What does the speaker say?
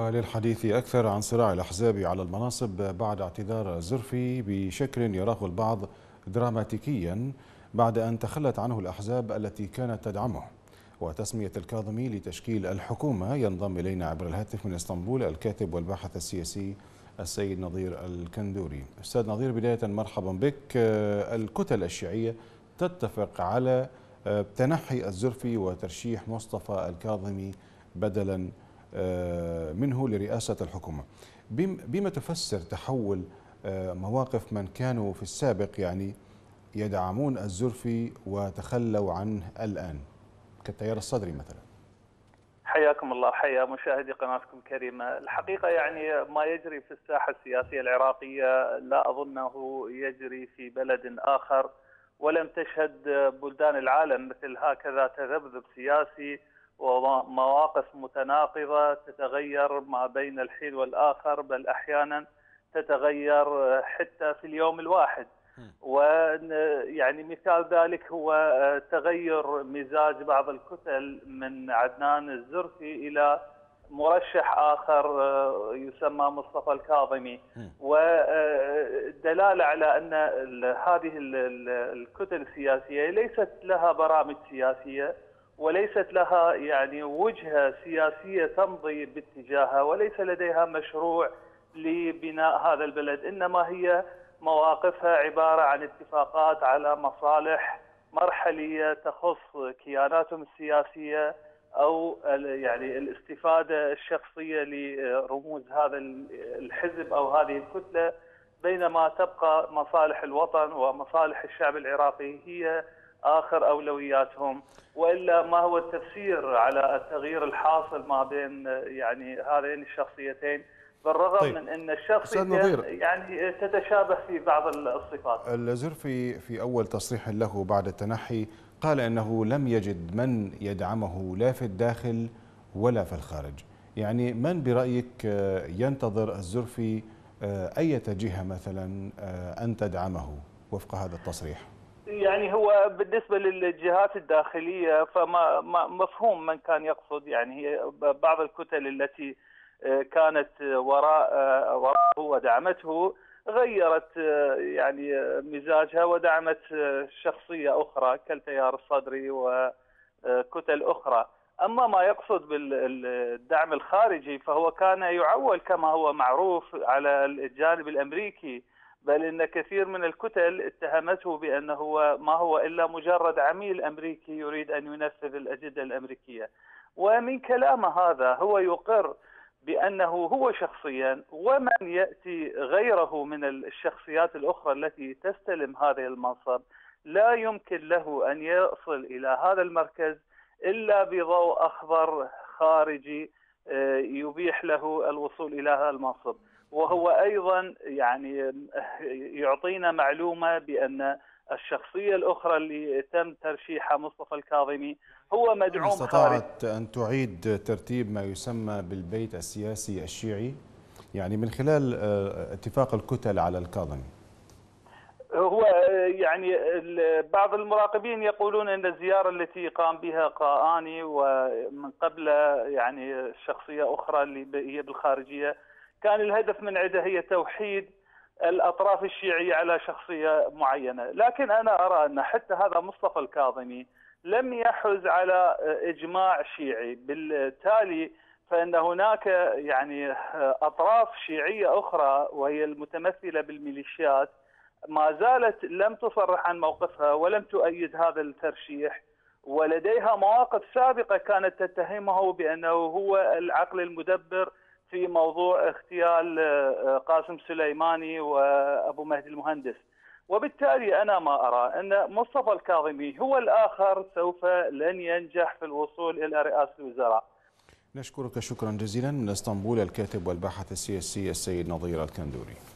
للحديث أكثر عن صراع الأحزاب على المناصب بعد اعتذار زرفي بشكل يراه البعض دراماتيكيا بعد أن تخلت عنه الأحزاب التي كانت تدعمه. وتسمية الكاظمي لتشكيل الحكومة ينضم إلينا عبر الهاتف من إسطنبول الكاتب والباحث السياسي السيد نظير الكندوري. أستاذ نظير بداية مرحبا بك. الكتل الشيعية تتفق على تنحي الزرفي وترشيح مصطفى الكاظمي بدلا منه لرئاسة الحكومة. بما تفسر تحول آه، مواقف من كانوا في السابق يعني يدعمون الزرفي وتخلوا عنه الآن كالتيار الصدري مثلا. حياكم الله. حيا مشاهدي قناتكم الكريمة. الحقيقة يعني ما يجري في الساحة السياسية العراقية لا أظنه يجري في بلد آخر ولم تشهد بلدان العالم مثل هكذا تذبذب سياسي ومواقف متناقضة تتغير ما بين الحين والآخر بل أحيانا تتغير حتى في اليوم الواحد. ويعني مثال ذلك هو تغير مزاج بعض الكتل من عدنان الزرفي إلى مرشح آخر يسمى مصطفى الكاظمي. ودلالة على أن هذه الكتل السياسية ليست لها برامج سياسية. وليست لها يعني وجهة سياسية تمضي باتجاهها وليس لديها مشروع لبناء هذا البلد إنما هي مواقفها عبارة عن اتفاقات على مصالح مرحلية تخص كياناتهم السياسية أو يعني الاستفادة الشخصية لرموز هذا الحزب أو هذه الكتلة بينما تبقى مصالح الوطن ومصالح الشعب العراقي هي آخر أولوياتهم وإلا ما هو التفسير على التغيير الحاصل ما بين يعني هذين الشخصيتين بالرغم طيب. من إن الشخصيتين يعني تتشابه في بعض الصفات. الزرفي في أول تصريح له بعد التنحي قال إنه لم يجد من يدعمه لا في الداخل ولا في الخارج. يعني من برأيك ينتظر الزرفي اي جهة مثلا أن تدعمه وفق هذا التصريح؟ يعني هو بالنسبة للجهات الداخلية فما مفهوم من كان يقصد. يعني هي بعض الكتل التي آه، كانت وراء آه، وراءه ودعمته غيرت آه، يعني مزاجها ودعمت شخصية أخرى كالتيار الصدري وكتل أخرى. أما ما يقصد بالدعم الخارجي فهو كان يعول كما هو معروف على الجانب الأمريكي. بل إن كثير من الكتل اتهمته بانه ما هو إلا مجرد عميل أمريكي يريد أن ينفذ الأجندة الأمريكية. ومن كلامه هذا هو يقر بأنه هو شخصيا ومن يأتي غيره من الشخصيات الأخرى التي تستلم هذا المنصب لا يمكن له أن يصل إلى هذا المركز إلا بضوء أخضر خارجي يبيح له الوصول إلى هذا المنصب. وهو أيضا يعني يعطينا معلومة بأن الشخصية الأخرى اللي تم ترشيحها مصطفى الكاظمي هو مدعوم استطاعت أن تعيد ترتيب ما يسمى بالبيت السياسي الشيعي يعني من خلال آه، اتفاق الكتل على الكاظمي يعني بعض المراقبين يقولون إن الزيارة التي قام بها قاآني ومن قبل يعني شخصية أخرى اللي هي بالخارجية كان الهدف من عنده هي توحيد الأطراف الشيعية على شخصية معينة، لكن أنا أرى أن حتى هذا مصطفى الكاظمي لم يحز على إجماع شيعي، بالتالي فإن هناك يعني أطراف شيعية أخرى وهي المتمثلة بالميليشيات ما زالت لم تصرح عن موقفها ولم تؤيد هذا الترشيح ولديها مواقف سابقة كانت تتهمه بأنه هو العقل المدبر في موضوع اغتيال آه، قاسم سليماني وأبو مهدي المهندس. وبالتالي أنا ما أرى أن مصطفى الكاظمي هو الآخر سوف لن ينجح في الوصول إلى رئاسة الوزراء. نشكرك شكرا جزيلا من إسطنبول الكاتب والباحث السياسي السيد نظير الكندوري.